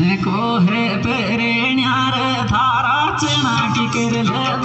ልቆህ ፍቅርን ያረታራችን አቂቅር ለባ